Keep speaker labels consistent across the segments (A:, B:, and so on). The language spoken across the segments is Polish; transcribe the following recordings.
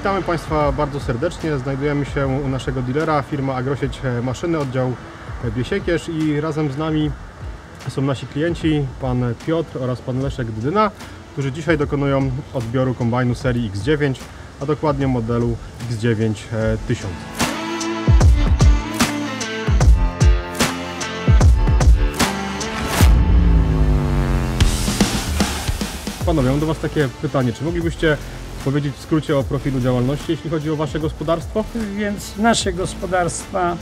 A: Państwa bardzo serdecznie. Znajdujemy się u naszego dealera, firma Agrosieć e, Maszyny, oddział Biesiekierz i razem z nami są nasi klienci, pan Piotr oraz pan Leszek Dydyna, którzy dzisiaj dokonują odbioru kombajnu serii X9, a dokładnie modelu X9 e, 1000. Panowie, mam do Was takie pytanie. Czy moglibyście powiedzieć w skrócie o profilu działalności, jeśli chodzi o Wasze gospodarstwo?
B: Więc nasze gospodarstwa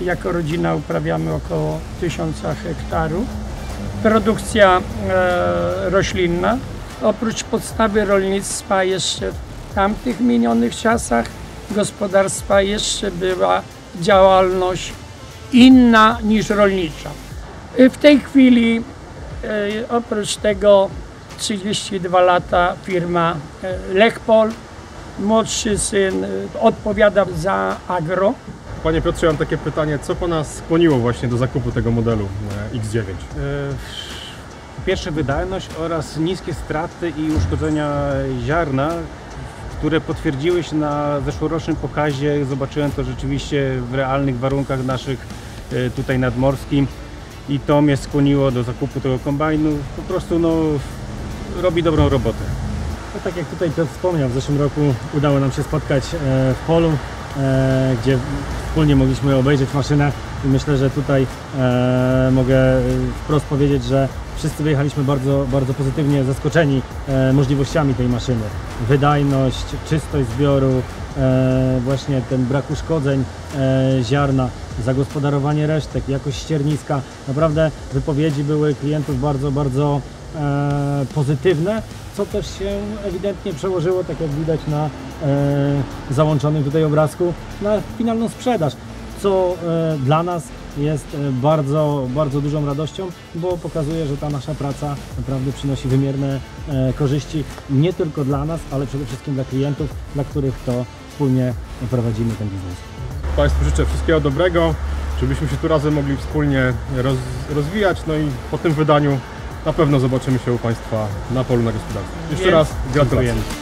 B: jako rodzina uprawiamy około 1000 hektarów. Produkcja e, roślinna. Oprócz podstawy rolnictwa jeszcze w tamtych minionych czasach gospodarstwa jeszcze była działalność inna niż rolnicza. W tej chwili e, oprócz tego 32 lata firma e, Lechpol, młodszy syn e, odpowiada za agro.
A: Panie Piotrze, mam takie pytanie. Co Pana skłoniło właśnie do zakupu tego modelu e, X9?
C: E, Pierwsze wydajność oraz niskie straty i uszkodzenia ziarna, które potwierdziły się na zeszłorocznym pokazie. Zobaczyłem to rzeczywiście w realnych warunkach naszych tutaj nadmorskim i to mnie skłoniło do zakupu tego kombajnu. Po prostu no, robi dobrą robotę.
D: No tak jak tutaj Piotr wspomniał, w zeszłym roku udało nam się spotkać e, w polu, e, gdzie wspólnie mogliśmy obejrzeć maszynę i myślę, że tutaj e, mogę wprost powiedzieć, że wszyscy wyjechaliśmy bardzo, bardzo pozytywnie zaskoczeni możliwościami tej maszyny. Wydajność, czystość zbioru, właśnie ten brak uszkodzeń ziarna, zagospodarowanie resztek, jakość ścierniska. Naprawdę wypowiedzi były klientów bardzo, bardzo pozytywne, co też się ewidentnie przełożyło, tak jak widać na e, załączonym tutaj obrazku, na finalną sprzedaż, co e, dla nas jest e, bardzo, bardzo dużą radością, bo pokazuje, że ta nasza praca naprawdę przynosi wymierne korzyści nie tylko dla nas, ale przede wszystkim dla klientów, dla których to wspólnie prowadzimy ten biznes.
A: Państwu życzę wszystkiego dobrego, żebyśmy się tu razem mogli wspólnie roz, rozwijać. No i po tym wydaniu na pewno zobaczymy się u Państwa na polu na gospodarstwie. Jeszcze
B: Jest.
A: raz gratulacje.
D: Dziękujemy.